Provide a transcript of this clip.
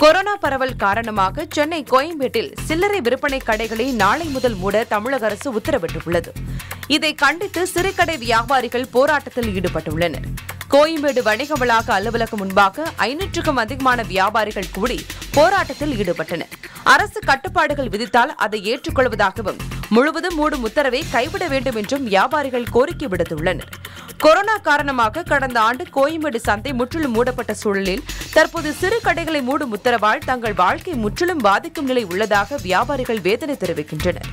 Corona பரவல் காரணமாக சென்னை கோயம்பேட்டில் சில்லறை விற்பனை கடைகளை நாளை முதல் மூட தமிழக அரசு உத்தரவிட்டுள்ளது. இதை கண்டித்து சிறுகடை வியாபாரிகள் போராட்டத்தில் ஈடுபட்டுள்ளனர். கோயம்பேடு வணிக வளாக அலுவலகம் முன்பாக ஐநூற்றுக்கும் அதிகமான வியாபாரிகள் கூடி போராட்டத்தில் ஈடுபட்டனர். அரசு கட்டுப்பாடுகள் விதித்தால் அதை ஏற்றுக்கொள்வதாகவும் முழுவதும் மூடும் உத்தரவை கைவிட வேண்டும் என்றும் வியாபாரிகள் கோரிக்கை விடுத்துள்ளனர். கொரோனா காரணமாக கடந்த ஆண்டு கோயம்பேடு சந்தை முற்றிலும் மூடப்பட்ட சூழலில் தற்போது சிறு கடைகளை மூடும் உத்தரவால் தங்கள் வாழ்க்கை முற்றிலும் பாதிக்கும் நிலை உள்ளதாக வியாபாரிகள் வேதனை தெரிவிக்கின்றனர்.